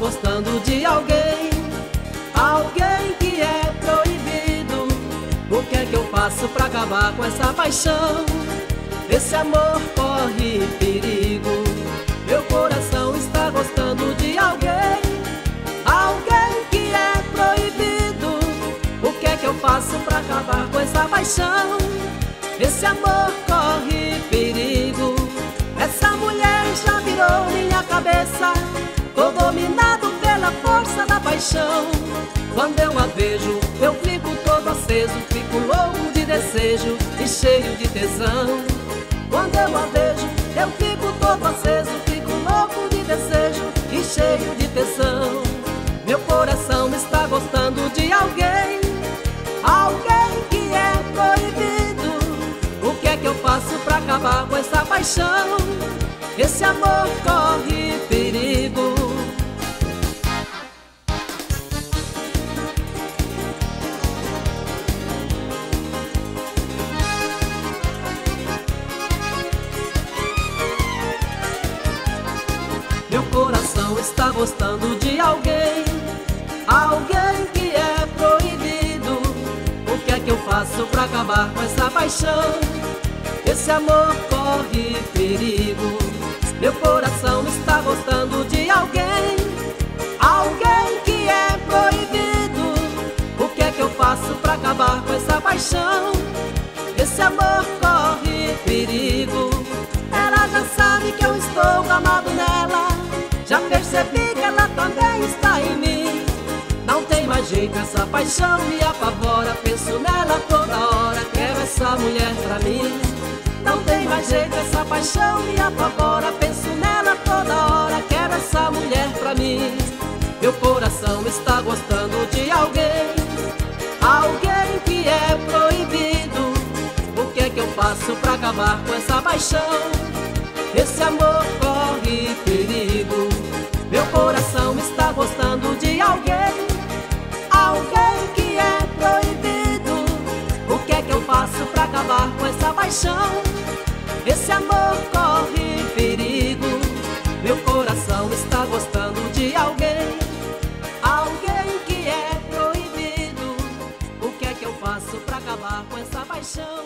gostando de alguém, alguém que é proibido. O que é que eu faço pra acabar com essa paixão? Esse amor corre perigo. Meu coração está gostando de alguém, alguém que é proibido. O que é que eu faço pra acabar com essa paixão? Esse amor corre perigo. Paixão. Quando eu a vejo, eu fico todo aceso, fico louco de desejo e cheio de tesão. Quando eu a vejo, eu fico todo aceso, fico louco de desejo e cheio de tesão. Meu coração está gostando de alguém, alguém que é proibido. O que é que eu faço pra acabar com essa paixão? Esse amor corre está gostando de alguém, alguém que é proibido. O que é que eu faço pra acabar com essa paixão? Esse amor corre perigo. Meu coração está gostando de alguém, alguém que é proibido. O que é que eu faço pra acabar com essa paixão? Esse amor corre perigo. Ela já sabe que eu estou amado nela. Já percebi que ela também está em mim. Não tem mais jeito, essa paixão me apavora. Penso nela toda hora, quero essa mulher pra mim. Não tem mais jeito, essa paixão me apavora. Penso nela toda hora, quero essa mulher pra mim. Meu coração está gostando de alguém, alguém que é proibido. O que é que eu faço pra acabar com essa paixão? nossa paixão. Esse amor corre perigo. Meu coração está gostando de alguém, alguém que é proibido. O que é que eu faço para acabar com essa paixão?